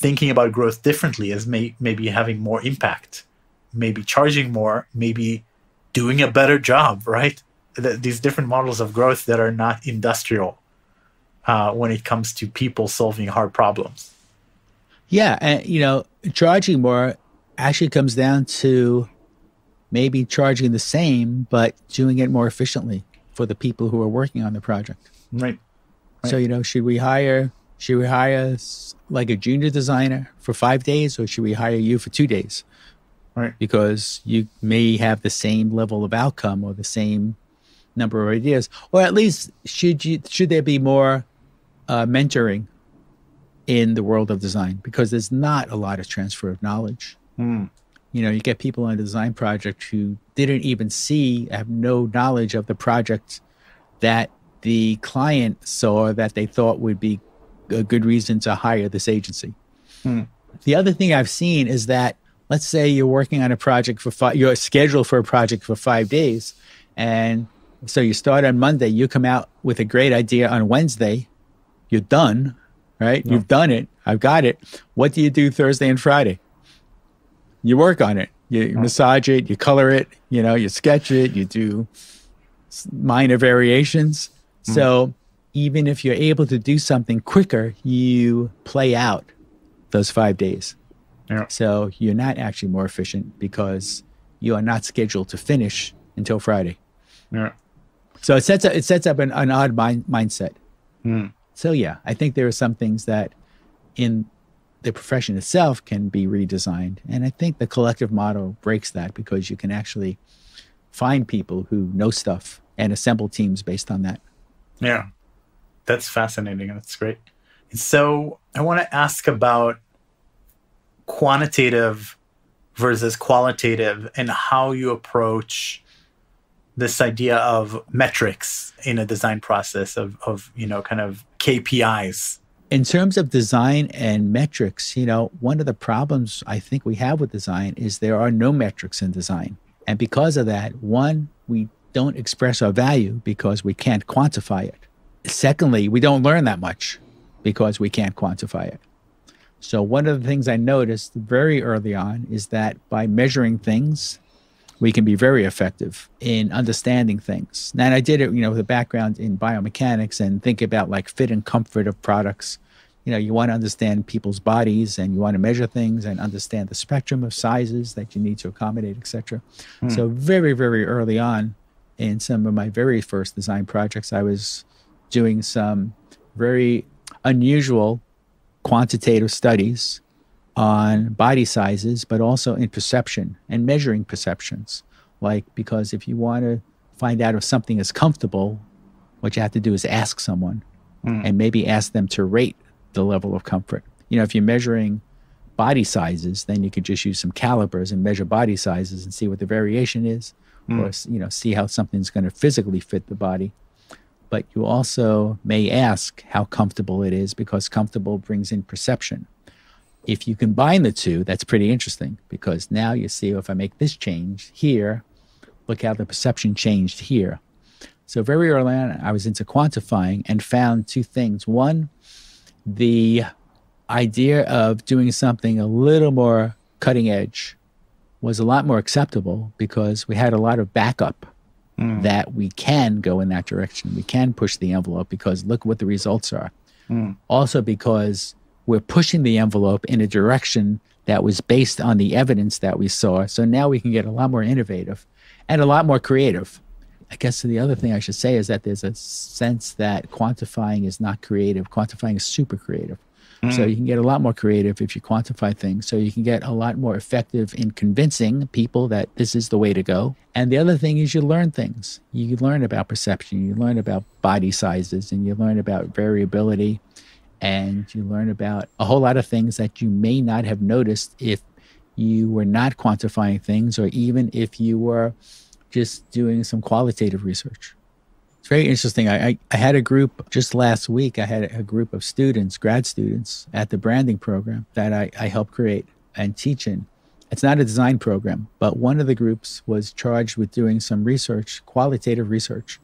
thinking about growth differently as may, maybe having more impact maybe charging more maybe doing a better job right? Th- these different models of growth that are not industrial uh, when it comes to people solving hard problems. Yeah, and you know, charging more actually comes down to maybe charging the same, but doing it more efficiently for the people who are working on the project. right. So you know, should we hire should we hire like a junior designer for five days, or should we hire you for two days? right Because you may have the same level of outcome or the same number of ideas, or at least should you should there be more uh, mentoring in the world of design? Because there's not a lot of transfer of knowledge. You know, you get people on a design project who didn't even see, have no knowledge of the project that the client saw that they thought would be a good reason to hire this agency. Hmm. The other thing I've seen is that, let's say you're working on a project for five, you're scheduled for a project for five days. And so you start on Monday, you come out with a great idea on Wednesday, you're done, right? You've done it. I've got it. What do you do Thursday and Friday? You work on it. You, you massage it, you color it, you know, you sketch it, you do minor variations. Hmm. So even if you're able to do something quicker, you play out those five days. Yeah. So you're not actually more efficient because you are not scheduled to finish until Friday. yeah So it sets up, it sets up an, an odd mind, mindset. Hmm. So yeah, I think there are some things that in the profession itself can be redesigned, and I think the collective model breaks that because you can actually find people who know stuff and assemble teams based on that. Yeah, that's fascinating. That's great. So I want to ask about quantitative versus qualitative and how you approach this idea of metrics in a design process of, of you know kind of KPIs. in terms of design and metrics, you know, one of the problems I think we have with design is there are no metrics in design. And because of that, one, we don't express our value because we can't quantify it. Secondly, we don't learn that much because we can't quantify it. So, one of the things I noticed very early on is that by measuring things, we can be very effective in understanding things. And I did it, you know, with a background in biomechanics and think about like fit and comfort of products. You know, you want to understand people's bodies and you want to measure things and understand the spectrum of sizes that you need to accommodate, etc. Hmm. So very, very early on in some of my very first design projects, I was doing some very unusual quantitative studies on body sizes, but also in perception and measuring perceptions. Like, because if you want to find out if something is comfortable, what you have to do is ask someone mm. and maybe ask them to rate the level of comfort. You know, if you're measuring body sizes, then you could just use some calipers and measure body sizes and see what the variation is, mm. or you know, see how something's going to physically fit the body. But you also may ask how comfortable it is because comfortable brings in perception. If you combine the two, that's pretty interesting because now you see if I make this change here, look how the perception changed here. So very early on, I was into quantifying and found two things. One, the idea of doing something a little more cutting edge was a lot more acceptable because we had a lot of backup mm. that we can go in that direction. We can push the envelope because look what the results are. Mm. Also, because we're pushing the envelope in a direction that was based on the evidence that we saw. So now we can get a lot more innovative and a lot more creative. I guess the other thing I should say is that there's a sense that quantifying is not creative. Quantifying is super creative. Mm. So you can get a lot more creative if you quantify things. So you can get a lot more effective in convincing people that this is the way to go. And the other thing is you learn things. You learn about perception, you learn about body sizes, and you learn about variability. And you learn about a whole lot of things that you may not have noticed if you were not quantifying things, or even if you were just doing some qualitative research. It's very interesting. I, I, I, had a group just last week. I had a group of students, grad students, at the branding program that I, I helped create and teach in. It's not a design program, but one of the groups was charged with doing some research, qualitative research.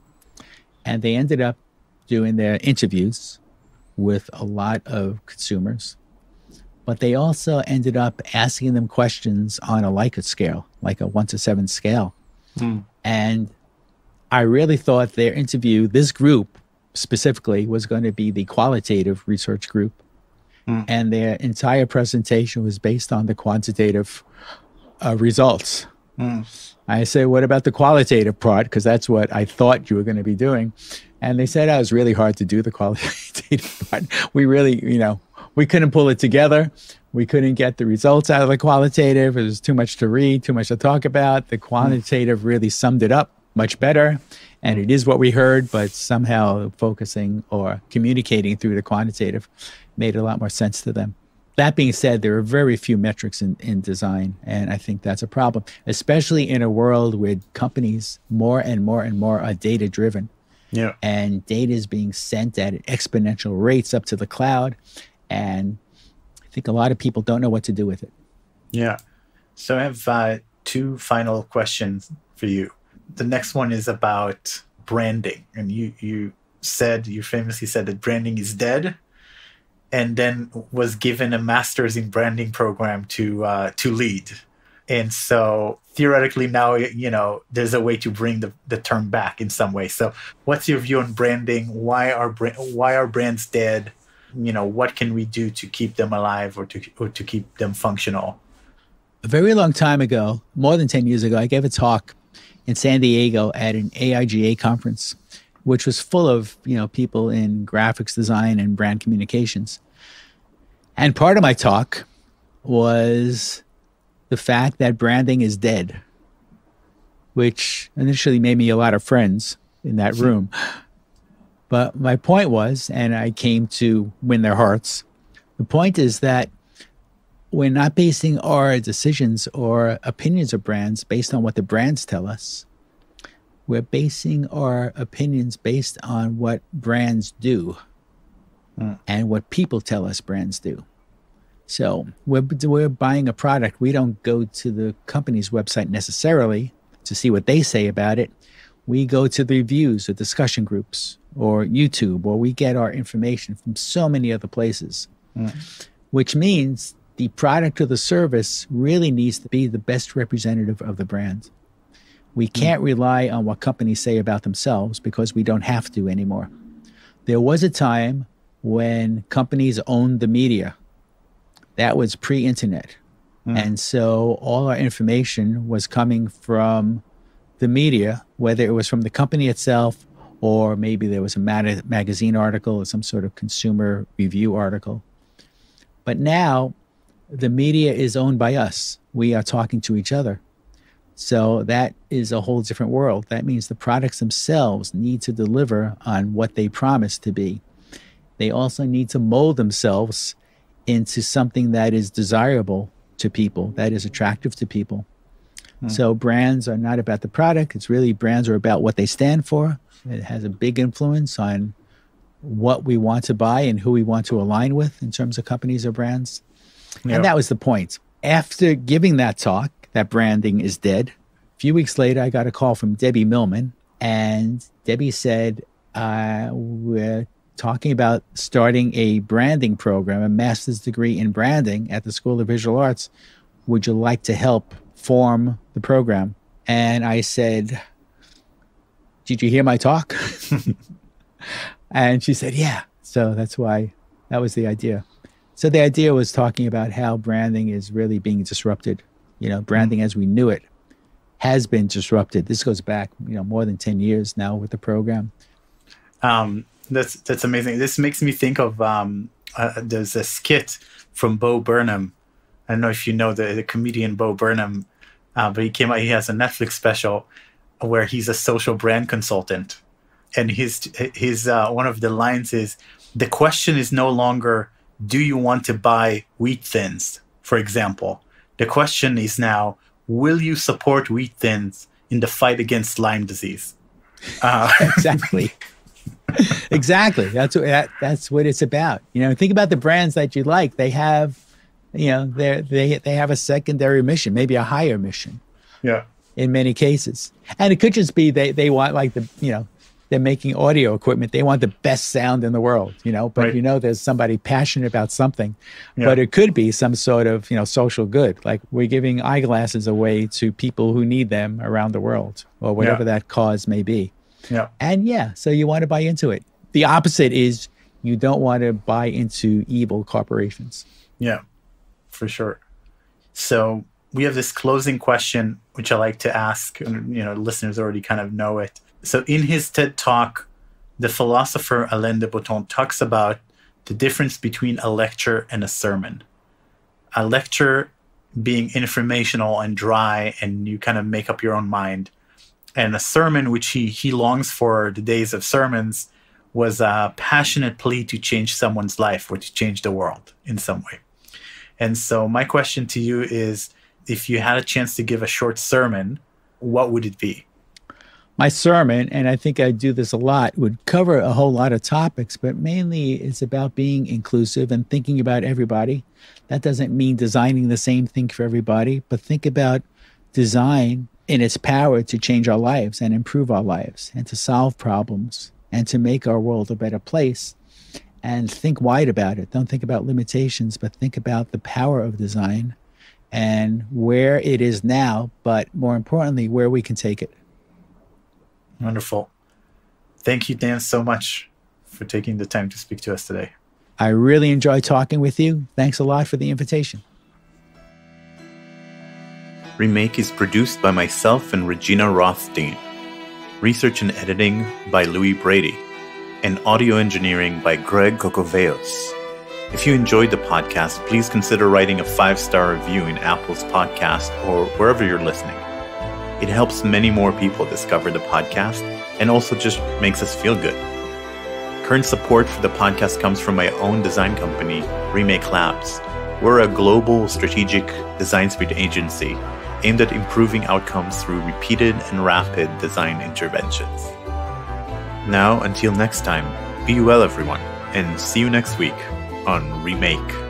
And they ended up doing their interviews with a lot of consumers but they also ended up asking them questions on a Likert scale, like a one to seven scale. Mm. And I really thought their interview, this group specifically, was going to be the qualitative research group. Mm. And their entire presentation was based on the quantitative uh, results. Mm. I say, What about the qualitative part? Because that's what I thought you were going to be doing. And they said, oh, it was really hard to do the qualitative part. We really, you know, we couldn't pull it together. We couldn't get the results out of the qualitative. It was too much to read, too much to talk about. The quantitative really summed it up much better. And it is what we heard, but somehow focusing or communicating through the quantitative made a lot more sense to them. That being said, there are very few metrics in, in design, and I think that's a problem, especially in a world where companies more and more and more are data driven. Yeah. And data is being sent at exponential rates up to the cloud. And I think a lot of people don't know what to do with it. Yeah. So I have uh, two final questions for you. The next one is about branding. And you, you said, you famously said that branding is dead and then was given a master's in branding program to uh, to lead. And so theoretically now you know there's a way to bring the, the term back in some way. So what's your view on branding? Why are why are brands dead? you know what can we do to keep them alive or to or to keep them functional a very long time ago more than 10 years ago i gave a talk in san diego at an aiga conference which was full of you know people in graphics design and brand communications. And part of my talk was the fact that branding is dead which initially made me a lot of friends in that hmm. room. But my point was, and I came to win their hearts, the point is that we're not basing our decisions or opinions of brands based on what the brands tell us. We're basing our opinions based on what brands do mm. and what people tell us brands do. So we're, we're buying a product. We don't go to the company's website necessarily to see what they say about it. We go to the reviews or discussion groups or YouTube, or we get our information from so many other places, mm. which means the product or the service really needs to be the best representative of the brand. We mm. can't rely on what companies say about themselves because we don't have to anymore. There was a time when companies owned the media. That was pre internet. Mm. And so all our information was coming from the media, whether it was from the company itself or maybe there was a magazine article or some sort of consumer review article. But now the media is owned by us. We are talking to each other. So that is a whole different world. That means the products themselves need to deliver on what they promise to be. They also need to mold themselves into something that is desirable to people, that is attractive to people. Hmm. So brands are not about the product. It's really brands are about what they stand for. It has a big influence on what we want to buy and who we want to align with in terms of companies or brands. And that was the point. After giving that talk, that branding is dead. A few weeks later, I got a call from Debbie Millman, and Debbie said, uh, We're talking about starting a branding program, a master's degree in branding at the School of Visual Arts. Would you like to help form the program? And I said, Did you hear my talk? and she said, Yeah. So that's why that was the idea. So the idea was talking about how branding is really being disrupted. You know, branding as we knew it has been disrupted. This goes back, you know, more than 10 years now with the program. Um, that's that's amazing. This makes me think of um, uh, there's a skit from Bo Burnham. I don't know if you know the, the comedian Bo Burnham, uh, but he came out. He has a Netflix special where he's a social brand consultant, and his his uh, one of the lines is the question is no longer do you want to buy wheat thins, for example. The question is now will you support wheat thins in the fight against Lyme disease? Uh, exactly exactly. That's what that, that's what it's about. You know, think about the brands that you like. They have, you know, they they they have a secondary mission, maybe a higher mission. Yeah. In many cases, and it could just be they they want like the you know they're making audio equipment. They want the best sound in the world, you know. But right. you know, there's somebody passionate about something. Yeah. But it could be some sort of you know social good. Like we're giving eyeglasses away to people who need them around the world, or whatever yeah. that cause may be. Yeah. And yeah, so you want to buy into it. The opposite is you don't want to buy into evil corporations. Yeah, for sure. So we have this closing question, which I like to ask, and you know, listeners already kind of know it. So in his TED talk, the philosopher Alain de Botton talks about the difference between a lecture and a sermon. A lecture being informational and dry, and you kind of make up your own mind and a sermon which he he longs for the days of sermons was a passionate plea to change someone's life or to change the world in some way. And so my question to you is if you had a chance to give a short sermon, what would it be? My sermon, and I think I do this a lot, would cover a whole lot of topics, but mainly it's about being inclusive and thinking about everybody. That doesn't mean designing the same thing for everybody, but think about design in its power to change our lives and improve our lives and to solve problems and to make our world a better place and think wide about it. Don't think about limitations, but think about the power of design and where it is now, but more importantly, where we can take it. Wonderful. Thank you, Dan, so much for taking the time to speak to us today. I really enjoyed talking with you. Thanks a lot for the invitation. Remake is produced by myself and Regina Rothstein. Research and editing by Louis Brady. And audio engineering by Greg Cocoveos. If you enjoyed the podcast, please consider writing a five star review in Apple's podcast or wherever you're listening. It helps many more people discover the podcast and also just makes us feel good. Current support for the podcast comes from my own design company, Remake Labs. We're a global strategic design speed agency aimed at improving outcomes through repeated and rapid design interventions. Now, until next time, be well, everyone, and see you next week on Remake.